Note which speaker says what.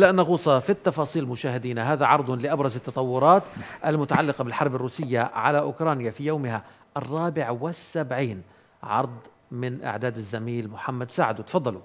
Speaker 1: لا نغوص في التفاصيل مشاهدينا هذا عرض لأبرز التطورات المتعلقة بالحرب الروسية على أوكرانيا في يومها الرابع والسبعين. عرض من إعداد الزميل محمد سعد تفضلوا.